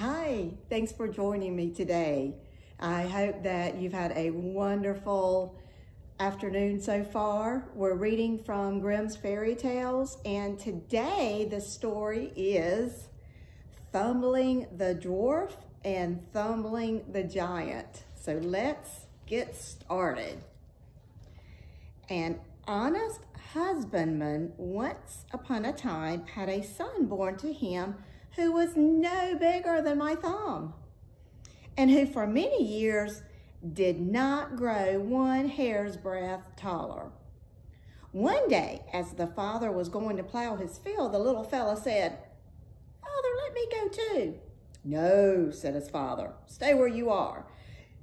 Hi, thanks for joining me today. I hope that you've had a wonderful afternoon so far. We're reading from Grimm's Fairy Tales, and today the story is Thumbling the Dwarf and Thumbling the Giant. So let's get started. An honest husbandman once upon a time had a son born to him who was no bigger than my thumb and who for many years did not grow one hair's breadth taller. One day, as the father was going to plow his field, the little fellow said, Father, let me go too. No, said his father, stay where you are.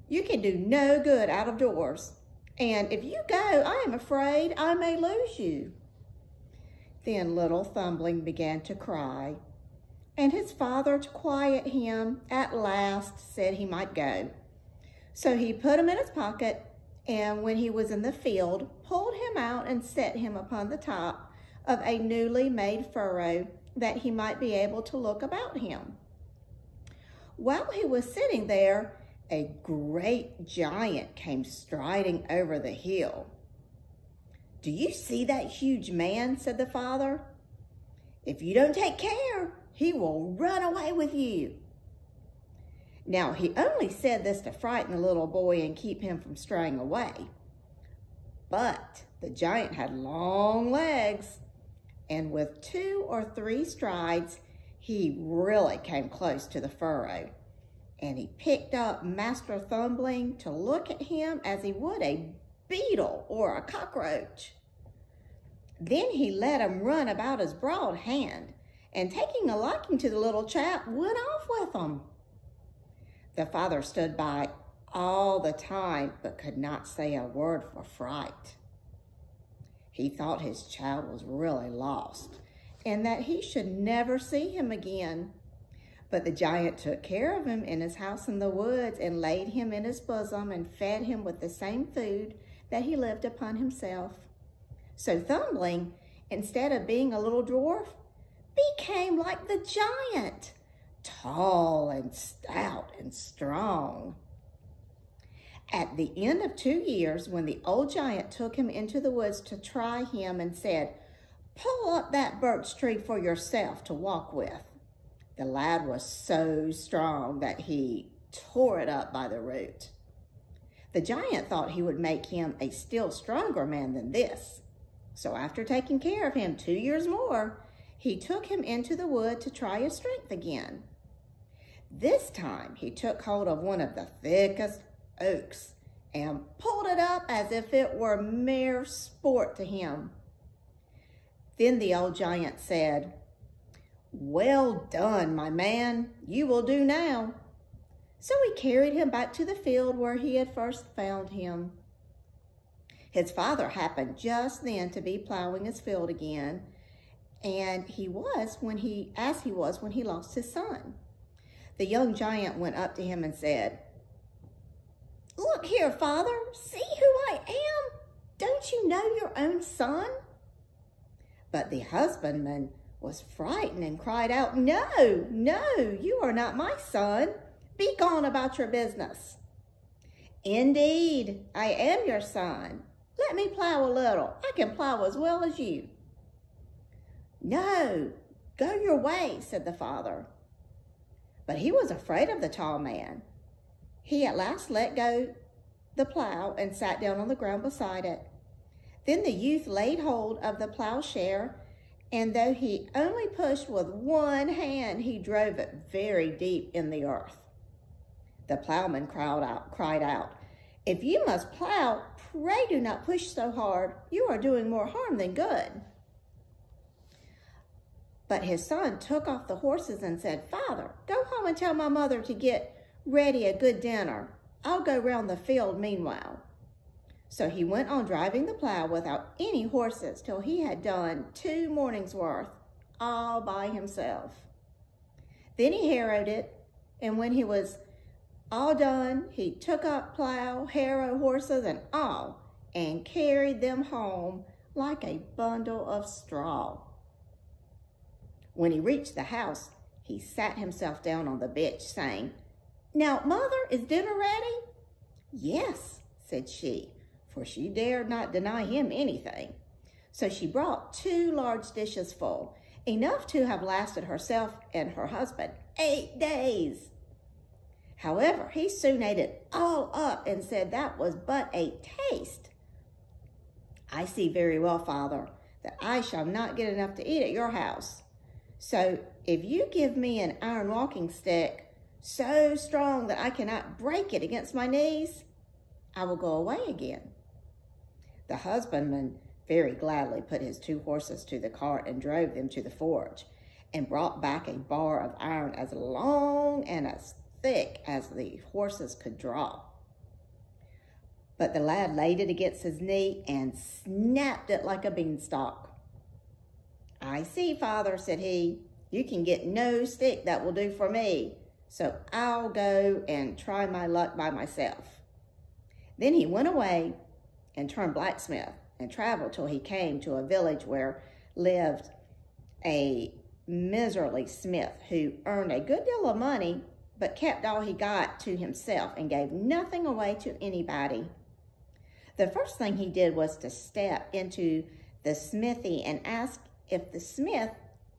You can do no good out of doors. And if you go, I am afraid I may lose you. Then little Thumbling began to cry and his father, to quiet him, at last said he might go. So he put him in his pocket, and when he was in the field, pulled him out and set him upon the top of a newly made furrow, that he might be able to look about him. While he was sitting there, a great giant came striding over the hill. Do you see that huge man? said the father. If you don't take care, he will run away with you. Now, he only said this to frighten the little boy and keep him from straying away. But the giant had long legs, and with two or three strides, he really came close to the furrow. And he picked up Master Thumbling to look at him as he would a beetle or a cockroach. Then he let him run about his broad hand, and taking a liking to the little chap, went off with him. The father stood by all the time, but could not say a word for fright. He thought his child was really lost, and that he should never see him again. But the giant took care of him in his house in the woods and laid him in his bosom and fed him with the same food that he lived upon himself. So Thumbling, instead of being a little dwarf, became like the giant, tall and stout and strong. At the end of two years, when the old giant took him into the woods to try him and said, pull up that birch tree for yourself to walk with. The lad was so strong that he tore it up by the root. The giant thought he would make him a still stronger man than this. So after taking care of him two years more, he took him into the wood to try his strength again. This time he took hold of one of the thickest oaks and pulled it up as if it were mere sport to him. Then the old giant said, Well done, my man, you will do now. So he carried him back to the field where he had first found him. His father happened just then to be plowing his field again, and he was when he, as he was when he lost his son. The young giant went up to him and said, Look here, father, see who I am? Don't you know your own son? But the husbandman was frightened and cried out, No, no, you are not my son. Be gone about your business. Indeed, I am your son. Let me plow a little. I can plow as well as you. No, go your way, said the father. But he was afraid of the tall man. He at last let go the plow and sat down on the ground beside it. Then the youth laid hold of the plowshare, and though he only pushed with one hand, he drove it very deep in the earth. The plowman cried out, cried out, If you must plow, pray do not push so hard. You are doing more harm than good. But his son took off the horses and said, Father, go home and tell my mother to get ready a good dinner. I'll go round the field meanwhile. So he went on driving the plow without any horses till he had done two mornings' worth, all by himself. Then he harrowed it, and when he was all done, he took up plow, harrow, horses, and all, and carried them home like a bundle of straw. When he reached the house, he sat himself down on the bench, saying, Now, mother, is dinner ready? Yes, said she, for she dared not deny him anything. So she brought two large dishes full, enough to have lasted herself and her husband eight days. However, he soon ate it all up and said that was but a taste. I see very well, Father, that I shall not get enough to eat at your house. So if you give me an iron walking stick so strong that I cannot break it against my knees, I will go away again. The husbandman very gladly put his two horses to the cart and drove them to the forge and brought back a bar of iron as long and as thick as the horses could draw. But the lad laid it against his knee and snapped it like a beanstalk. I see, father, said he. You can get no stick that will do for me, so I'll go and try my luck by myself. Then he went away and turned blacksmith and traveled till he came to a village where lived a miserly smith who earned a good deal of money but kept all he got to himself and gave nothing away to anybody. The first thing he did was to step into the smithy and ask if the smith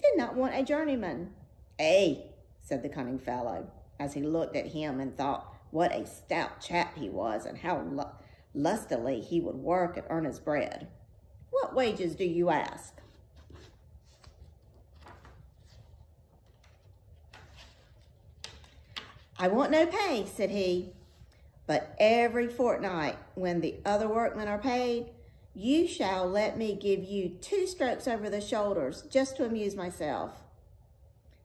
did not want a journeyman. Ay, said the cunning fellow, as he looked at him and thought what a stout chap he was and how lustily he would work and earn his bread. What wages do you ask? I want no pay, said he, but every fortnight when the other workmen are paid, you shall let me give you two strokes over the shoulders just to amuse myself.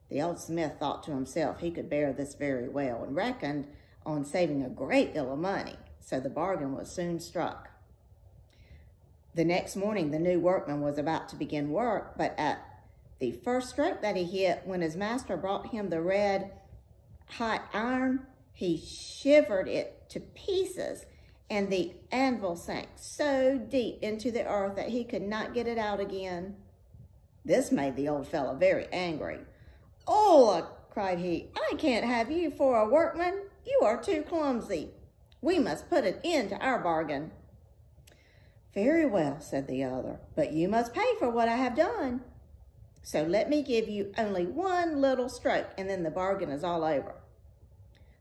The old smith thought to himself he could bear this very well and reckoned on saving a great deal of money, so the bargain was soon struck. The next morning, the new workman was about to begin work, but at the first stroke that he hit, when his master brought him the red hot iron, he shivered it to pieces, and the anvil sank so deep into the earth that he could not get it out again. This made the old fellow very angry. Oh, cried he, I can't have you for a workman. You are too clumsy. We must put an end to our bargain. Very well, said the other, but you must pay for what I have done. So let me give you only one little stroke, and then the bargain is all over.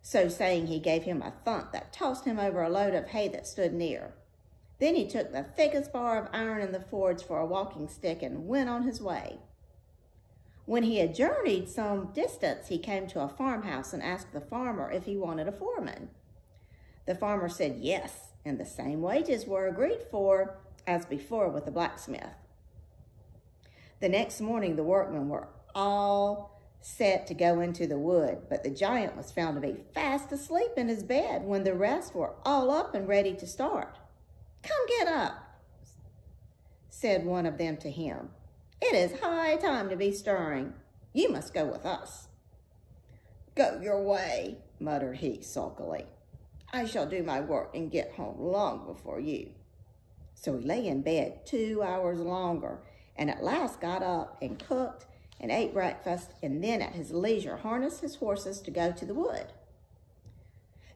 So saying, he gave him a thump that tossed him over a load of hay that stood near. Then he took the thickest bar of iron in the forge for a walking stick and went on his way. When he had journeyed some distance, he came to a farmhouse and asked the farmer if he wanted a foreman. The farmer said yes, and the same wages were agreed for as before with the blacksmith. The next morning, the workmen were all set to go into the wood, but the giant was found to be fast asleep in his bed when the rest were all up and ready to start. Come get up, said one of them to him. It is high time to be stirring. You must go with us. Go your way, muttered he sulkily. I shall do my work and get home long before you. So he lay in bed two hours longer and at last got up and cooked and ate breakfast, and then at his leisure harnessed his horses to go to the wood.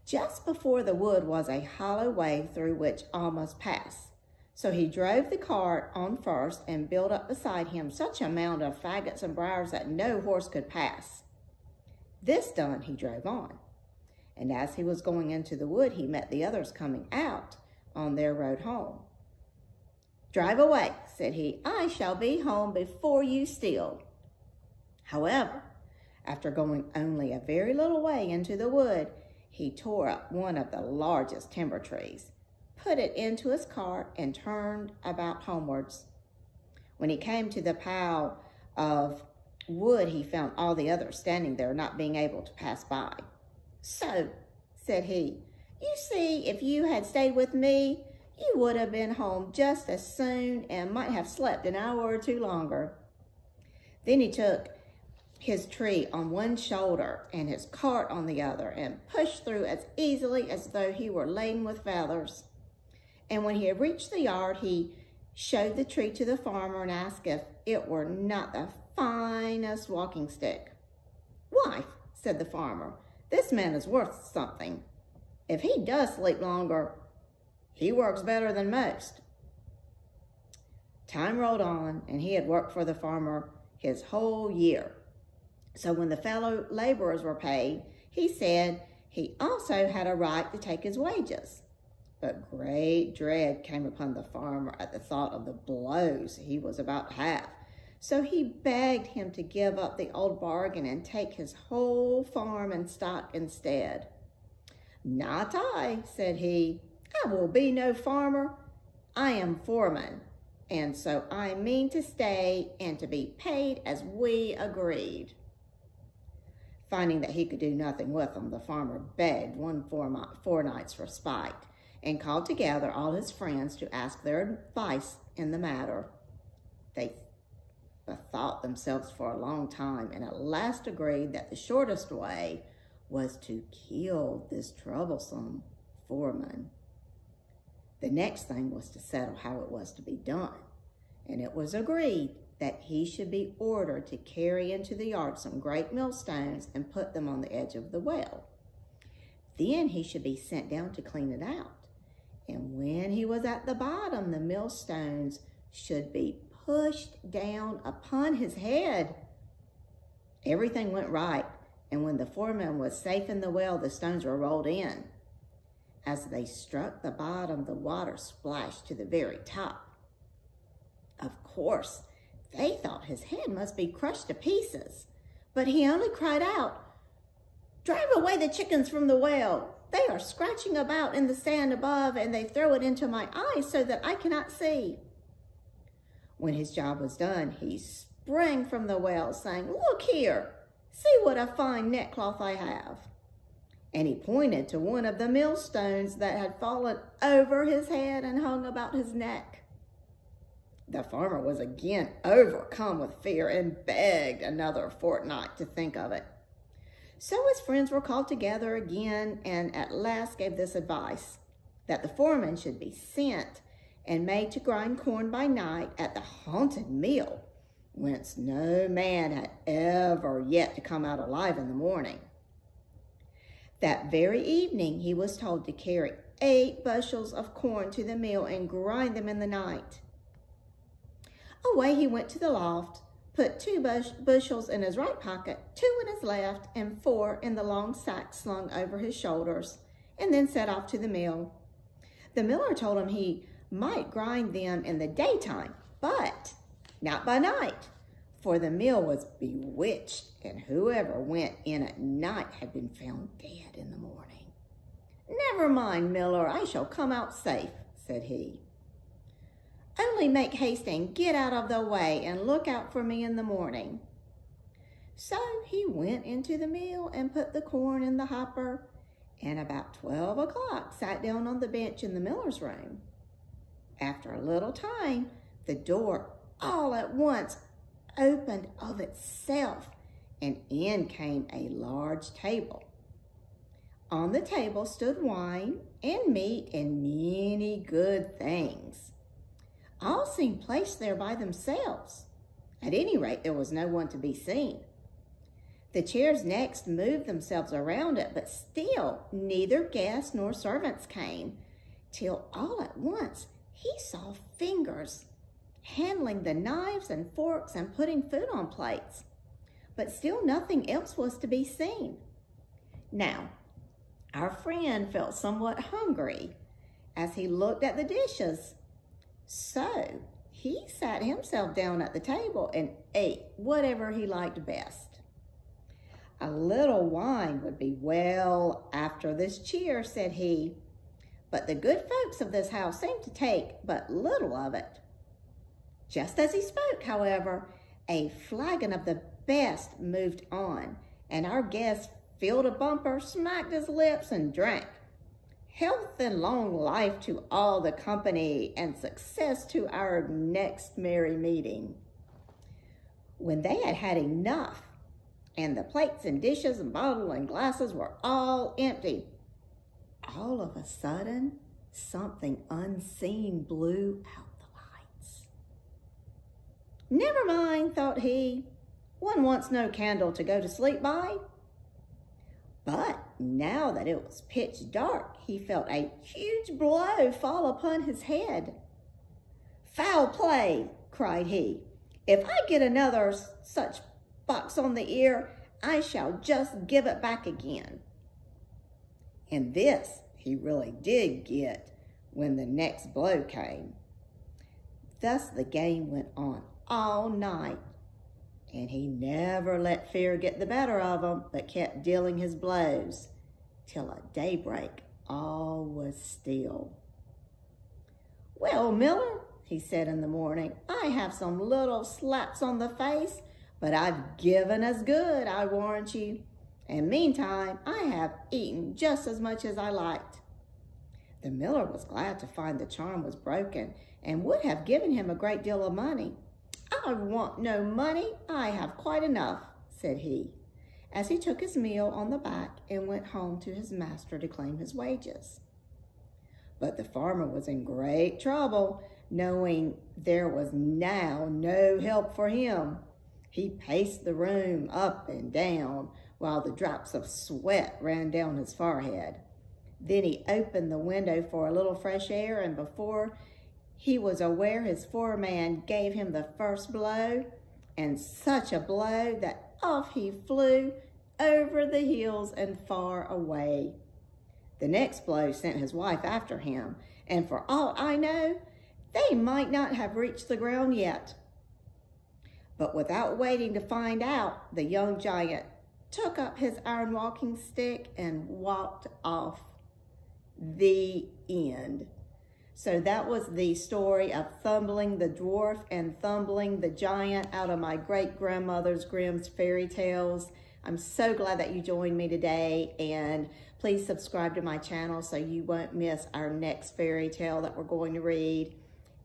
Just before the wood was a hollow way through which all must pass. So he drove the cart on first and built up beside him such a mound of faggots and briars that no horse could pass. This done, he drove on. And as he was going into the wood, he met the others coming out on their road home. Drive away, said he. I shall be home before you still. However, after going only a very little way into the wood, he tore up one of the largest timber trees, put it into his cart, and turned about homewards. When he came to the pile of wood, he found all the others standing there, not being able to pass by. So, said he, you see, if you had stayed with me, you would have been home just as soon and might have slept an hour or two longer. Then he took his tree on one shoulder and his cart on the other and pushed through as easily as though he were laden with feathers. And when he had reached the yard, he showed the tree to the farmer and asked if it were not the finest walking stick. Wife, said the farmer, this man is worth something. If he does sleep longer, he works better than most. Time rolled on, and he had worked for the farmer his whole year. So when the fellow laborers were paid, he said he also had a right to take his wages. But great dread came upon the farmer at the thought of the blows he was about to have. So he begged him to give up the old bargain and take his whole farm and stock instead. Not I, said he. I will be no farmer. I am foreman, and so I mean to stay and to be paid as we agreed. Finding that he could do nothing with them, the farmer begged one fortnight's respite and called together all his friends to ask their advice in the matter. They bethought themselves for a long time and at last agreed that the shortest way was to kill this troublesome foreman. The next thing was to settle how it was to be done, and it was agreed that he should be ordered to carry into the yard some great millstones and put them on the edge of the well. Then he should be sent down to clean it out. And when he was at the bottom, the millstones should be pushed down upon his head. Everything went right, and when the foreman was safe in the well, the stones were rolled in. As they struck the bottom, the water splashed to the very top. Of course, they thought his head must be crushed to pieces, but he only cried out, Drive away the chickens from the well. They are scratching about in the sand above, and they throw it into my eyes so that I cannot see. When his job was done, he sprang from the well, saying, Look here, see what a fine neckcloth I have. And he pointed to one of the millstones that had fallen over his head and hung about his neck. The farmer was again overcome with fear and begged another fortnight to think of it. So his friends were called together again and at last gave this advice, that the foreman should be sent and made to grind corn by night at the haunted mill, whence no man had ever yet to come out alive in the morning. That very evening he was told to carry eight bushels of corn to the mill and grind them in the night. Away he went to the loft, put two bush bushels in his right pocket, two in his left, and four in the long sack slung over his shoulders, and then set off to the mill. The miller told him he might grind them in the daytime, but not by night, for the mill was bewitched, and whoever went in at night had been found dead in the morning. Never mind, Miller, I shall come out safe, said he. Only make haste and get out of the way and look out for me in the morning. So he went into the mill and put the corn in the hopper, and about 12 o'clock sat down on the bench in the miller's room. After a little time, the door all at once opened of itself, and in came a large table. On the table stood wine and meat and many good things. All seemed placed there by themselves. At any rate, there was no one to be seen. The chairs next moved themselves around it, but still neither guests nor servants came, till all at once he saw fingers handling the knives and forks and putting food on plates, but still nothing else was to be seen. Now, our friend felt somewhat hungry as he looked at the dishes. So he sat himself down at the table and ate whatever he liked best. A little wine would be well after this cheer, said he. But the good folks of this house seem to take but little of it. Just as he spoke, however, a flagon of the best moved on, and our guest filled a bumper, smacked his lips, and drank. Health and long life to all the company, and success to our next merry meeting. When they had had enough, and the plates and dishes and bottle and glasses were all empty, all of a sudden, something unseen blew out the lights. Never mind, thought he. One wants no candle to go to sleep by. But now that it was pitch dark, he felt a huge blow fall upon his head. Foul play, cried he. If I get another such box on the ear, I shall just give it back again. And this he really did get when the next blow came. Thus the game went on all night, and he never let fear get the better of him, but kept dealing his blows till at daybreak all was still. Well, Miller, he said in the morning, I have some little slaps on the face, but I've given as good, I warrant you. And meantime, I have eaten just as much as I liked. The miller was glad to find the charm was broken and would have given him a great deal of money. I want no money, I have quite enough, said he, as he took his meal on the back and went home to his master to claim his wages. But the farmer was in great trouble, knowing there was now no help for him. He paced the room up and down while the drops of sweat ran down his forehead. Then he opened the window for a little fresh air, and before he was aware his foreman gave him the first blow, and such a blow that off he flew over the hills and far away. The next blow sent his wife after him, and for all I know, they might not have reached the ground yet. But without waiting to find out, the young giant took up his iron walking stick and walked off. The end. So that was the story of Thumbling the Dwarf and Thumbling the Giant out of my great-grandmother's Grimm's fairy tales. I'm so glad that you joined me today and please subscribe to my channel so you won't miss our next fairy tale that we're going to read.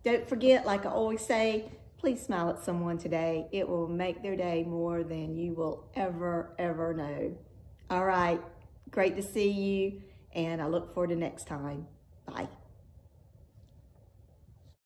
Don't forget, like I always say, please smile at someone today. It will make their day more than you will ever, ever know. All right, great to see you, and I look forward to next time. Bye.